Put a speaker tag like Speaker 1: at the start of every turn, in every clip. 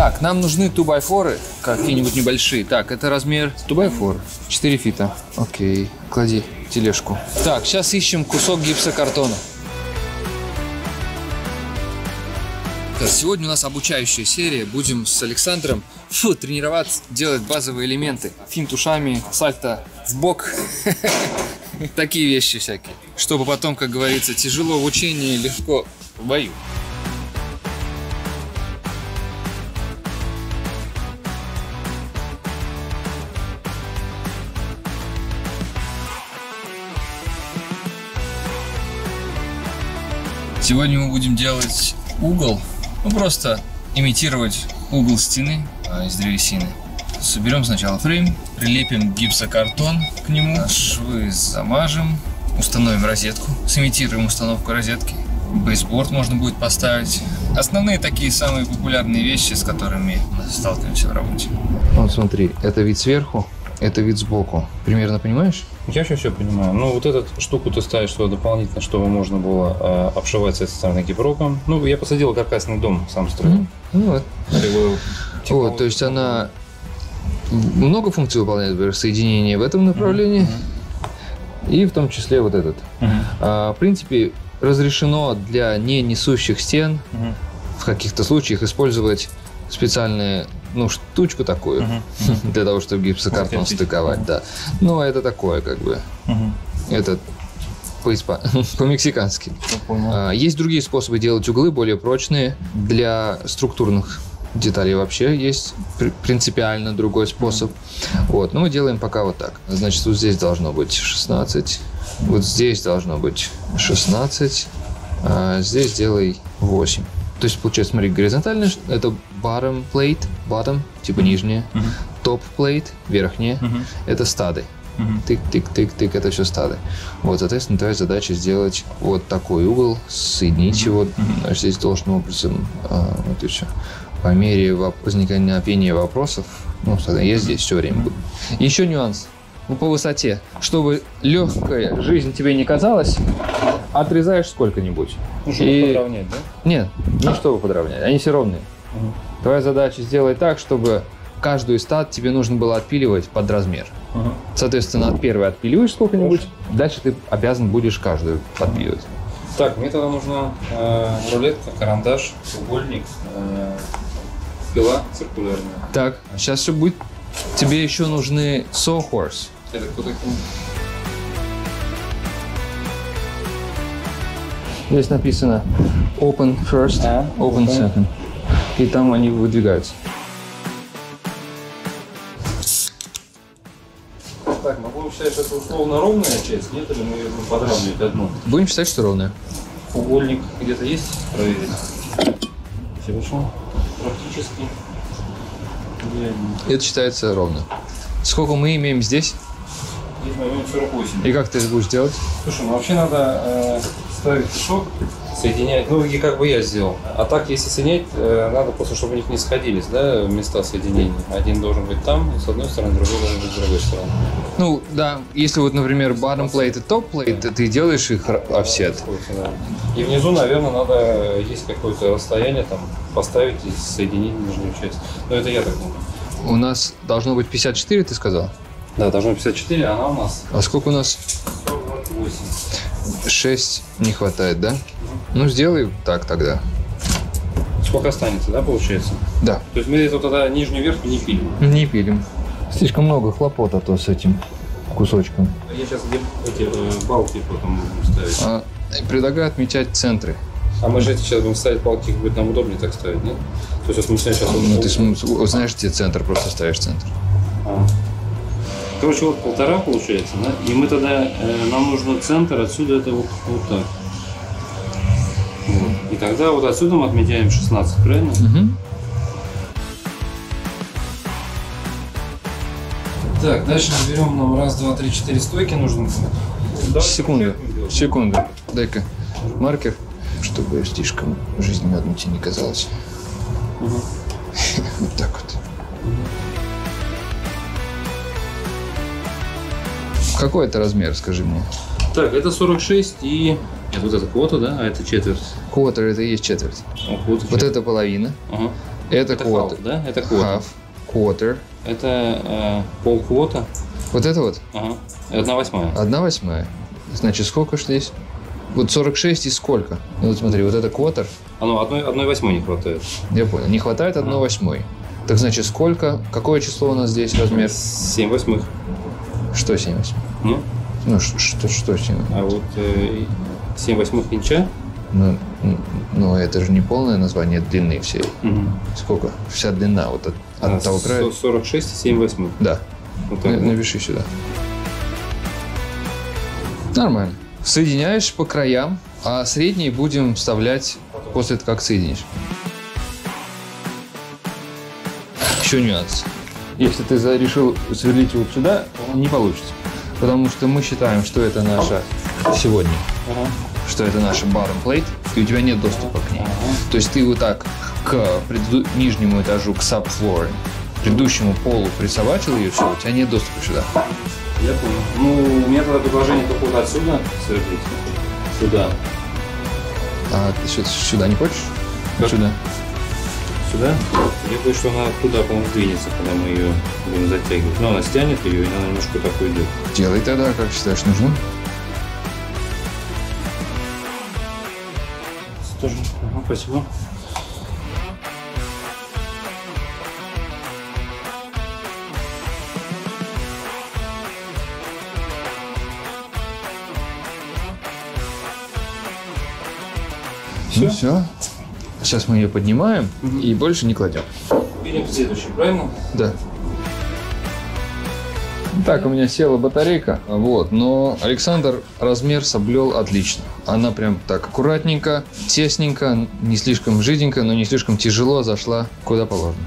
Speaker 1: Так, нам нужны 2x4, какие-нибудь небольшие. Так, это размер 2x4, 4 фита. Окей, клади тележку. Так, сейчас ищем кусок гипсокартона. Сегодня у нас обучающая серия. Будем с Александром фу, тренироваться, делать базовые элементы. Финт ушами, сальто в бок. Такие вещи всякие. Чтобы потом, как говорится, тяжело в учении, легко в бою. Сегодня мы будем делать угол, ну просто имитировать угол стены а, из древесины. Соберем сначала фрейм, прилепим гипсокартон к нему, швы замажем, установим розетку, сымитируем установку розетки. Бейсборд можно будет поставить. Основные такие самые популярные вещи, с которыми мы сталкиваемся в работе. Вот смотри, это вид сверху, это вид сбоку. Примерно понимаешь?
Speaker 2: Я вообще все понимаю. Ну, вот эту штуку ты ставишь сюда дополнительно, чтобы можно было э, обшивать с этой стороны гипроком. Ну, я посадил каркасный дом, сам строил.
Speaker 1: Мгм. Ну вот.
Speaker 2: Кривую
Speaker 1: Вот, то есть она много функций выполняет, например, соединение в этом направлении и в том числе вот этот.
Speaker 2: Мгм.
Speaker 1: А, в принципе, разрешено для не несущих стен
Speaker 2: Мгм.
Speaker 1: в каких-то случаях использовать специальную ну, штучку такую для того, чтобы гипсокартон стыковать, да. Но это такое, как бы, это по-испа- по-мексикански. А, Есть другие способы делать углы, более прочные. Для структурных деталей вообще есть пр- принципиально другой способ. Вот, но мы делаем пока вот так. Значит, вот здесь должно быть 16, вот здесь должно быть 16, а здесь делай 8. То есть, получается, смотри, горизонтально это bottom plate, bottom, типа нижняя,
Speaker 2: Мгм.
Speaker 1: top plate, верхняя,
Speaker 2: Мгм.
Speaker 1: это стады.
Speaker 2: Мгм.
Speaker 1: Тык-тык-тык-тык, это все стады. Вот, соответственно, твоя задача сделать вот такой угол, соединить его. Значит, здесь должным образом, а, вот и все. По мере возникновения вопросов, ну, я здесь все время буду. Еще нюанс. Ну, по высоте. Чтобы легкая жизнь тебе не казалась, отрезаешь сколько-нибудь.
Speaker 2: Ну, чтобы
Speaker 1: И-
Speaker 2: подровнять, да?
Speaker 1: Нет, не чтобы подровнять, они все ровные.
Speaker 2: Мгм.
Speaker 1: Твоя задача сделать так, чтобы каждую стат тебе нужно было отпиливать под размер.
Speaker 2: Мгм.
Speaker 1: Соответственно, от первой отпиливаешь сколько-нибудь, дальше ты обязан будешь каждую подпиливать.
Speaker 2: Так, мне тогда нужна э, рулетка, карандаш, треугольник, э, пила циркулярная.
Speaker 1: Так, сейчас все будет. Тебе еще нужны sawhorse.
Speaker 2: Это кто такой?
Speaker 1: Здесь написано open first,
Speaker 2: А,
Speaker 1: open
Speaker 2: open.
Speaker 1: second. И там они выдвигаются.
Speaker 2: Так, могу считать, что это условно ровная часть, нет? Или мы ее будем подравнивать одну?
Speaker 1: Будем считать, что ровная.
Speaker 2: Угольник где-то есть? Проверить. Хорошо. Практически. Идеально.
Speaker 1: Это считается ровно. Сколько мы имеем здесь?
Speaker 2: Здесь мы имеем 48.
Speaker 1: И как ты это будешь делать?
Speaker 2: Слушай, ну вообще надо э, ставить кусок, соединять, ну и как бы я сделал. А так, если соединять, э, надо просто, чтобы у них не сходились, да, места соединения. Один должен быть там, с одной стороны, другой должен быть с другой стороны.
Speaker 1: Ну, да, если вот, например, bottom plate и top plate, ты делаешь их офсет.
Speaker 2: Да. И внизу, наверное, надо есть какое-то расстояние там поставить и соединить нижнюю часть. Но это я так думаю.
Speaker 1: У нас должно быть 54, ты сказал?
Speaker 2: Да, должно 54, а она у нас
Speaker 1: А сколько у нас?
Speaker 2: 48.
Speaker 1: 6 не хватает, да? Ну, сделай так тогда.
Speaker 2: Сколько останется, да, получается?
Speaker 1: Да.
Speaker 2: То есть мы эту тогда нижнюю верхнюю не пилим.
Speaker 1: Не пилим. Слишком много хлопот, а то с этим кусочком.
Speaker 2: Я сейчас где эти э, балки потом будем ставить.
Speaker 1: А, предлагаю отмечать центры.
Speaker 2: А мы же эти сейчас будем ставить палки, будет нам удобнее так ставить, нет? То есть вот мы сейчас...
Speaker 1: Ну, ты см- знаешь, где центр, просто ставишь центр.
Speaker 2: Короче, вот полтора получается, да? И мы тогда, э, нам нужно центр, отсюда это вот, вот так. Вот. И тогда вот отсюда мы отмечаем 16, правильно?
Speaker 1: Мгм.
Speaker 2: Так, дальше мы берем нам раз, два, три, четыре стойки нужно будет.
Speaker 1: Секунду, секунду. Дай-ка маркер, чтобы слишком жизнь медной тебе не казалось. Вот так вот. Какой это размер, скажи мне?
Speaker 2: Так, это 46 и... Нет, вот это квота, да? А это четверть.
Speaker 1: Quarter это и есть четверть.
Speaker 2: Квота
Speaker 1: Вот
Speaker 2: четверть.
Speaker 1: это половина,
Speaker 2: Ага.
Speaker 1: Это,
Speaker 2: Это
Speaker 1: квотер.
Speaker 2: half, да? Это квота.
Speaker 1: Half, quarter.
Speaker 2: Это э, полквота.
Speaker 1: Вот это вот
Speaker 2: Ага. Одна восьмая.
Speaker 1: одна восьмая. Значит, сколько ж здесь? Вот 46 и сколько? Ну, вот смотри, вот это квотер.
Speaker 2: А ну, одной, одной восьмой не хватает.
Speaker 1: Я понял. Не хватает одной восьмой. Так значит, сколько? Какое число у нас здесь размер?
Speaker 2: Семь восьмых.
Speaker 1: Что 7 восьмых?
Speaker 2: Ну,
Speaker 1: Ну, ш- что, что 7
Speaker 2: а вот э, семь восьмых инча.
Speaker 1: Ну, ну, это же не полное название длины всей.
Speaker 2: Угу.
Speaker 1: Сколько? Вся длина вот от, от того края.
Speaker 2: 46 и 7 восьмых.
Speaker 1: Да.
Speaker 2: Вот
Speaker 1: На-
Speaker 2: так. вот.
Speaker 1: Напиши сюда. Нормально. Соединяешь по краям, а средний будем вставлять после того, как соединишь. Еще нюанс. Если ты решил сверлить вот сюда, не получится. Потому что мы считаем, что это наша сегодня,
Speaker 2: Ага.
Speaker 1: что это наша bottom plate, и у тебя нет доступа к ней. То есть ты вот так к предыду- нижнему этажу, к subfloor, предыдущему полу присобачил ее все, у тебя нет доступа сюда.
Speaker 2: Я понял. Ну, у меня тогда предложение только вот отсюда сверлить. Сюда.
Speaker 1: А ты сю- сюда не хочешь?
Speaker 2: Как?
Speaker 1: Сюда.
Speaker 2: Сюда? Я боюсь, что она туда, по-моему, двинется, когда мы ее будем затягивать. Но она стянет ее, и она немножко так уйдет.
Speaker 1: Делай тогда, как считаешь нужным.
Speaker 2: Тоже. Ага, спасибо.
Speaker 1: Ну все. Сейчас мы ее поднимаем и больше не кладем.
Speaker 2: Перейдем к следующему, правильно?
Speaker 1: Да. Так, у меня села батарейка, вот, но Александр размер соблел отлично. Она прям так аккуратненько, тесненько, не слишком жиденько, но не слишком тяжело зашла куда положено.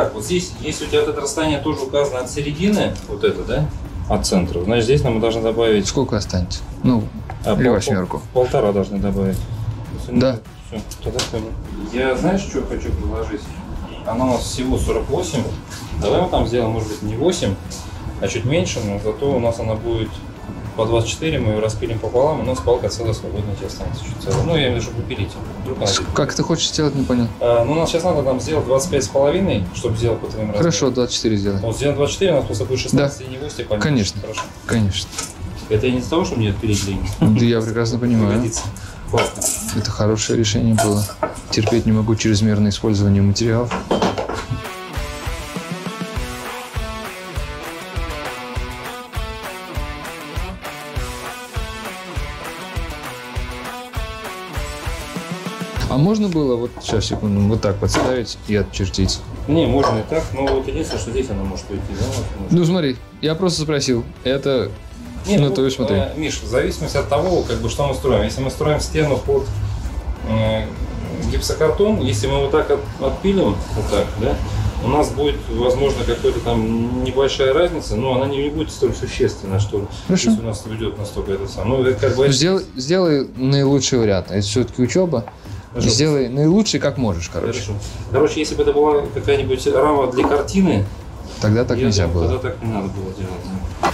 Speaker 2: Так, вот здесь, если у тебя вот это расстояние тоже указано от середины, вот это, да? От центра, значит, здесь нам должны добавить...
Speaker 1: Сколько останется? Ну,
Speaker 2: а,
Speaker 1: или
Speaker 2: пол-
Speaker 1: восьмерку.
Speaker 2: пол- полтора должны добавить.
Speaker 1: Да.
Speaker 2: Все, тогда. Я, знаешь, что хочу предложить? Она у нас всего 48. Давай мы там сделаем, может быть, не 8, а чуть меньше, но зато у нас она будет по 24, мы ее распилим пополам, у нас палка целая свободная тебе останется чуть целая. Ну, я имею в виду, чтобы пилить. Вдруг она
Speaker 1: С- Как ты хочешь сделать, не понял.
Speaker 2: А, ну, у нас сейчас надо там сделать 25 с половиной, чтобы сделать по твоим.
Speaker 1: Хорошо, 24 сделай.
Speaker 2: Вот сделаем 24, у нас просто будет 16 и не 8, поменьше.
Speaker 1: Конечно.
Speaker 2: Хорошо.
Speaker 1: Конечно.
Speaker 2: Это не из того, что мне отпилить лень.
Speaker 1: Да я прекрасно понимаю.
Speaker 2: Классно.
Speaker 1: Это хорошее решение было. Терпеть не могу чрезмерное использование материалов. Можно было вот сейчас секунду вот так подставить и отчертить?
Speaker 2: Не, можно и так, но вот единственное, что здесь она может уйти, да? вот, может.
Speaker 1: Ну смотри, я просто спросил. Это
Speaker 2: Не,
Speaker 1: Ну, то есть смотри.
Speaker 2: э, Миш, в зависимости от того, как бы, что мы строим. Если мы строим стену под э, гипсокартон, если мы вот так от- отпилим, вот так, да, у нас будет, возможно, какая-то там небольшая разница, но она не, не будет столь существенна, что
Speaker 1: Хорошо.
Speaker 2: если у нас ведет настолько это самое. Ну, как бы...
Speaker 1: сделай, сделай наилучший вариант. Это все-таки учеба.
Speaker 2: Хорошо.
Speaker 1: Сделай наилучший как можешь, короче.
Speaker 2: Хорошо. Короче, если бы это была какая-нибудь рама для картины,
Speaker 1: Тогда так нельзя
Speaker 2: думаю,
Speaker 1: было.
Speaker 2: Тогда так не надо было делать.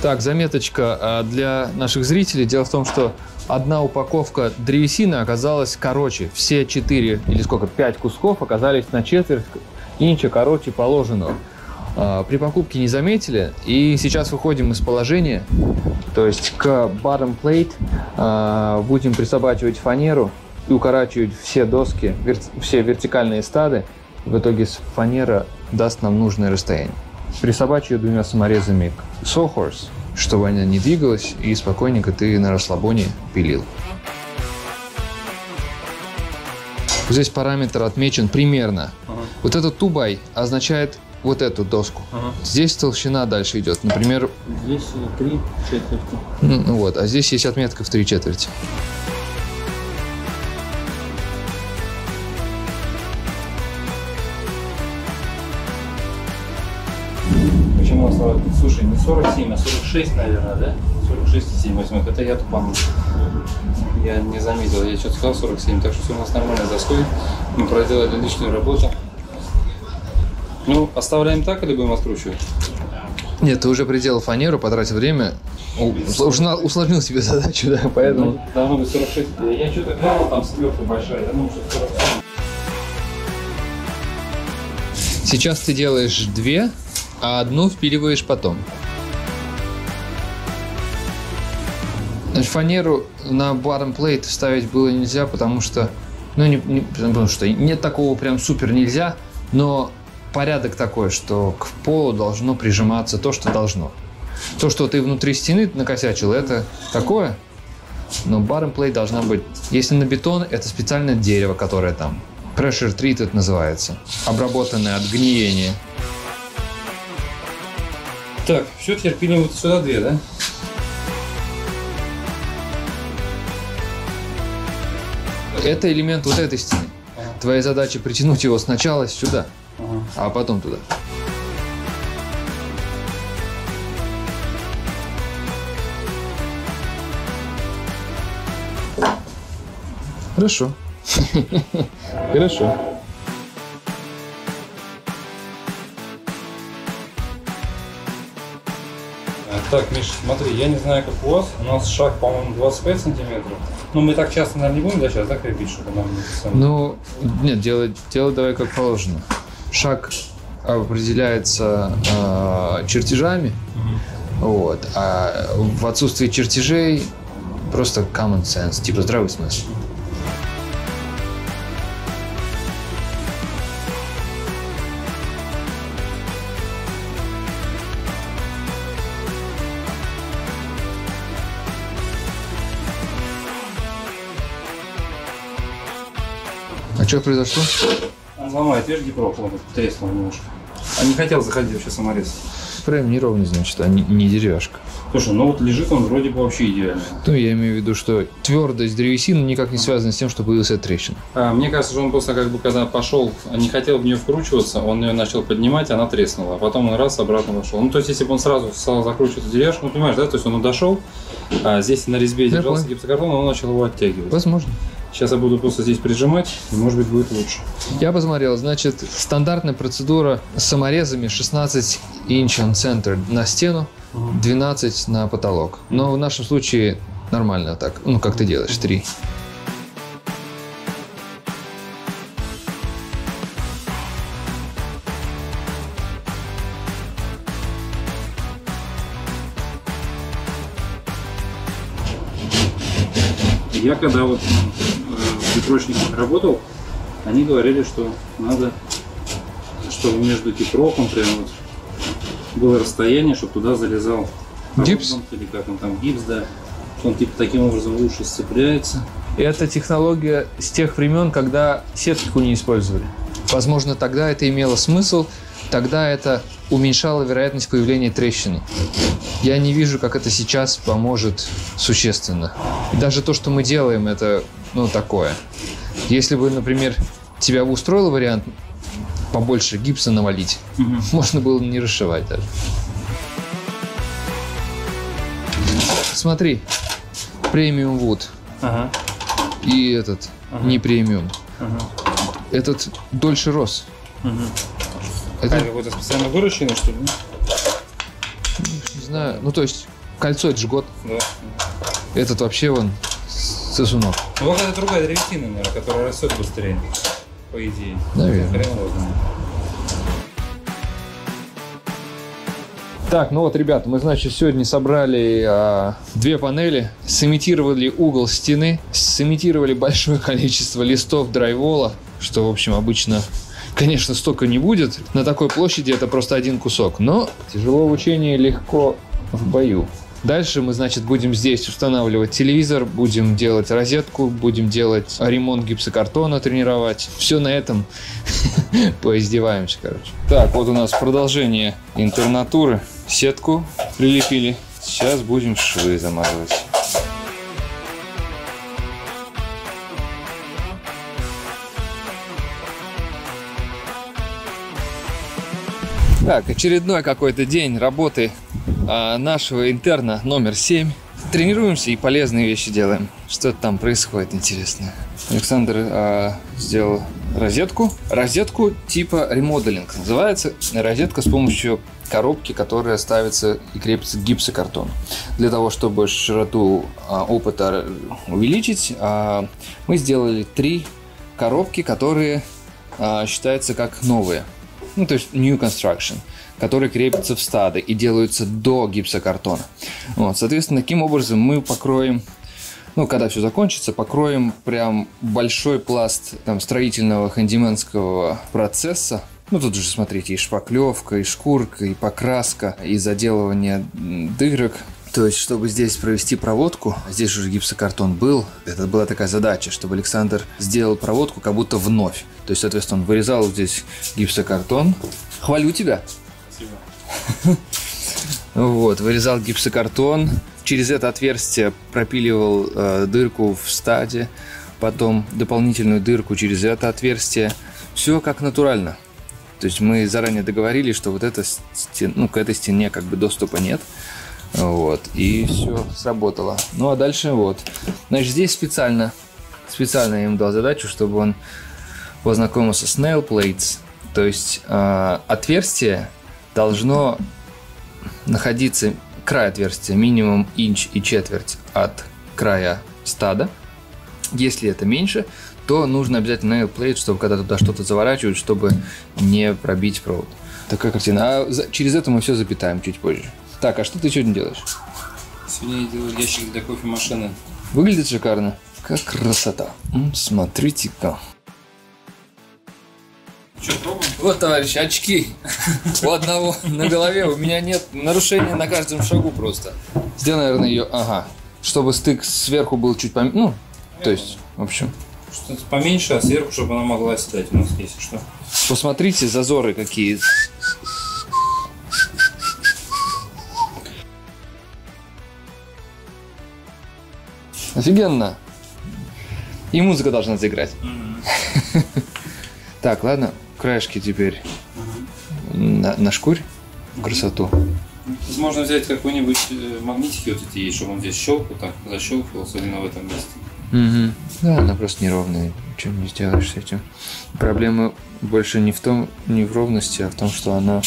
Speaker 1: Так, заметочка а, для наших зрителей. Дело в том, что одна упаковка древесины оказалась короче. Все четыре или сколько, пять кусков оказались на четверть инча короче положенного. А, При покупке не заметили, и сейчас выходим из положения. То есть к bottom plate а, будем присобачивать фанеру и укорачивать все доски, все вертикальные стады. В итоге фанера даст нам нужное расстояние. Присобачиваю двумя саморезами к Sawhorse, чтобы она не двигалась, и спокойненько ты на расслабоне пилил. Здесь параметр отмечен примерно. Вот этот тубай означает вот эту доску.
Speaker 2: Ага.
Speaker 1: Здесь толщина дальше идет. Например,
Speaker 2: Здесь три четверти.
Speaker 1: ну, вот, а здесь есть отметка в три четверти.
Speaker 2: Почему э, слушай, не 47, а 46, наверное, да? 46,7 восьмых. Это я тупанул. Я не заметил, я что-то сказал 47, так что все у нас нормально доской. Мы проделали лишнюю работу. Ну, оставляем так или будем откручивать?
Speaker 1: Нет, ты уже приделал фанеру, потратил время, усложнил, себе задачу, да, поэтому...
Speaker 2: Ну, должно быть 46. Я что-то глянул, там сверху большая, я думаю, что 47.
Speaker 1: Сейчас ты делаешь две, а одну впиливаешь потом. Значит, фанеру на bottom plate ставить было нельзя, потому что, ну, не, не- потому что нет такого прям супер нельзя, но порядок такой, что к полу должно прижиматься то, что должно. То, что ты внутри стены накосячил, это такое, но bottom plate должна быть... Если на бетон, это специальное дерево, которое там. Pressure treated называется. Обработанное от гниения.
Speaker 2: Так, все, теперь пилим вот сюда две, да?
Speaker 1: Это элемент вот этой стены. Твоя задача притянуть его сначала сюда. А потом туда. Хорошо. Хорошо.
Speaker 2: Так, Миша, смотри, я не знаю, как у вас. У нас шаг, по-моему, 25 сантиметров. Ну, мы так часто, наверное, не будем, да, сейчас, да, крепить, чтобы нам не
Speaker 1: Ну, нет, делай, делай давай как положено. Шаг определяется э, чертежами, вот, а в отсутствии чертежей просто common sense, типа здравый смысл. А что произошло?
Speaker 2: Ломает, видишь, гипрок, вот, треснул немножко. А не хотел заходить вообще саморез.
Speaker 1: Прям неровный, значит, а не, не деревяшка.
Speaker 2: Слушай, ну вот лежит он вроде бы вообще идеально.
Speaker 1: Ну, я имею в виду, что твердость древесины никак не связана с тем, что появилась эта трещина.
Speaker 2: А, мне кажется, что он просто как бы когда пошел, не хотел в нее вкручиваться, он ее начал поднимать, она треснула, а потом он раз обратно вошел. Ну, то есть, если бы он сразу стал закручивать деревяшку, ну, понимаешь, да, то есть он дошел, а здесь на резьбе держался гипсокартон, он начал его оттягивать.
Speaker 1: Возможно.
Speaker 2: Сейчас я буду просто здесь прижимать, и может быть будет лучше.
Speaker 1: Я посмотрел, значит, стандартная процедура с саморезами 16 inch on center на стену, 12 на потолок. Но в нашем случае нормально так. Ну, как ты делаешь, 3.
Speaker 2: Я когда вот гипрочниках работал, они говорили, что надо, чтобы между гипроком прям вот было расстояние, чтобы туда залезал
Speaker 1: Гипс?
Speaker 2: или как он там, гипс, да. Что Он типа таким образом лучше сцепляется.
Speaker 1: Это технология с тех времен, когда сетку не использовали. Возможно, тогда это имело смысл, тогда это уменьшало вероятность появления трещины. Я не вижу, как это сейчас поможет существенно. И даже то, что мы делаем, это, ну, такое. Если бы, например, тебя бы устроил вариант побольше гипса навалить, можно было не расшивать даже. Смотри, премиум вуд
Speaker 2: Ага.
Speaker 1: и этот не премиум. Этот дольше рос. Это,
Speaker 2: Это какой-то специально выращенный, что ли?
Speaker 1: не знаю, ну то есть кольцо это же год.
Speaker 2: Да.
Speaker 1: Этот вообще вон сосунок.
Speaker 2: Ну, вот это другая древесина, наверное, которая растет быстрее, по идее.
Speaker 1: Наверное.
Speaker 2: Хрен его знает.
Speaker 1: Так, ну вот, ребята, мы, значит, сегодня собрали а, две панели, сымитировали угол стены, сымитировали большое количество листов драйвола, что, в общем, обычно, конечно, столько не будет. На такой площади это просто один кусок, но тяжело в учении, легко в бою. Дальше мы, значит, будем здесь устанавливать телевизор, будем делать розетку, будем делать ремонт гипсокартона, тренировать. Все на этом поиздеваемся, короче. Так, вот у нас продолжение интернатуры. Сетку прилепили. Сейчас будем швы замазывать. Так, очередной какой-то день работы нашего интерна номер 7. Тренируемся и полезные вещи делаем. Что там происходит интересное. Александр а, сделал розетку. Розетку типа ремоделинг. Называется розетка с помощью коробки, которая ставится и крепится к гипсокартону. Для того, чтобы широту а, опыта увеличить, а, мы сделали три коробки, которые а, считаются как новые. Ну, то есть new construction которые крепятся в стады и делаются до гипсокартона. Вот, соответственно, таким образом мы покроем ну, когда все закончится, покроем прям большой пласт там, строительного хандименского процесса. Ну, тут же, смотрите, и шпаклевка, и шкурка, и покраска, и заделывание дырок. То есть, чтобы здесь провести проводку, здесь уже гипсокартон был, это была такая задача, чтобы Александр сделал проводку как будто вновь. То есть, соответственно, он вырезал здесь гипсокартон. Хвалю тебя. Спасибо. Вот, вырезал гипсокартон, через это отверстие пропиливал э, дырку в стаде, потом дополнительную дырку через это отверстие. Все как натурально. То есть мы заранее договорились, что вот эта стен, ну, к этой стене как бы доступа нет. Вот, и все сработало. Ну а дальше вот. Значит, здесь специально, специально я ему дал задачу, чтобы он познакомился с nail plates. То есть э, отверстие должно находиться край отверстия минимум инч и четверть от края стада. Если это меньше, то нужно обязательно nail plate, чтобы когда туда что-то заворачивать, чтобы не пробить провод. Такая картина. А за, через это мы все запитаем чуть позже. Так, а что ты сегодня делаешь?
Speaker 2: Сегодня я делаю ящик для кофемашины.
Speaker 1: Выглядит шикарно. Как красота. Смотрите-ка.
Speaker 2: Что, пробуем?
Speaker 1: Вот, товарищи, очки. У одного на голове, у меня нет нарушения на каждом шагу просто. Сделай, наверное, ее, ага, чтобы стык сверху был чуть поменьше, ну, то есть, в общем.
Speaker 2: Что-то поменьше, а сверху, чтобы она могла седать у нас, если что.
Speaker 1: Посмотрите, зазоры какие. Офигенно. И музыка должна заиграть. Так, ладно, краешки теперь на, на шкурь красоту.
Speaker 2: Можно взять какой-нибудь э, магнитики вот эти есть, чтобы он здесь щелкал, так защелкивал, особенно в этом месте.
Speaker 1: Угу. Да, она просто неровная, ничего не сделаешь с этим. Проблема больше не в том, не в ровности, а в том, что она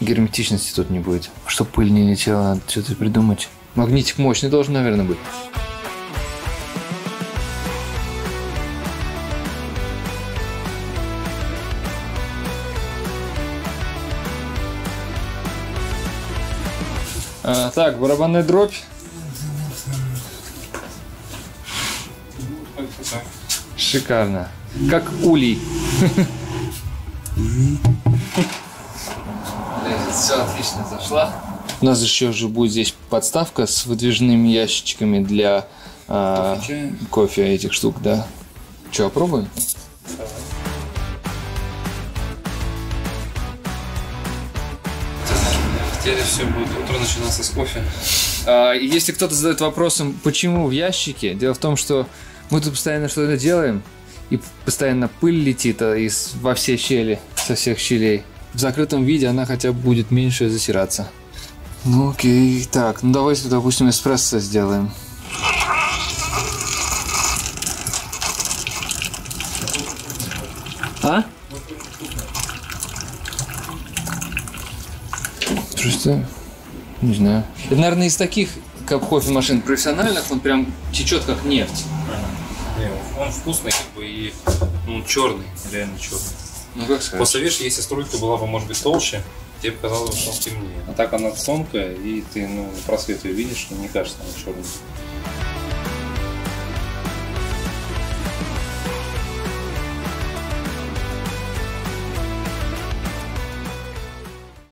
Speaker 1: герметичности тут не будет. Чтобы пыль не летела, надо что-то придумать. Магнитик мощный должен, наверное, быть. Так, барабанная дробь. Шикарно. Как улей. Все отлично зашла. У нас еще уже будет здесь подставка с выдвижными ящичками для а, кофе, этих штук, да. Че, попробуем?
Speaker 2: Теперь все будет. Утро начинаться с кофе.
Speaker 1: А, если кто-то задает вопросом, почему в ящике, дело в том, что мы тут постоянно что-то делаем, и постоянно пыль летит а, из, во все щели, со всех щелей. В закрытом виде она хотя бы будет меньше засираться. Ну окей, так, ну давайте, допустим, эспрессо сделаем. А? Просто, не знаю. Это, наверное, из таких, как кофемашин профессиональных, он прям течет как нефть.
Speaker 2: Он вкусный, как бы, и ну, черный, реально черный.
Speaker 1: Ну, как сказать.
Speaker 2: Просто, видишь, если струйка была бы, может быть, толще, тебе показалось, что он темнее. А так она тонкая, и ты, ну, просвет ее видишь, и не кажется, она черная.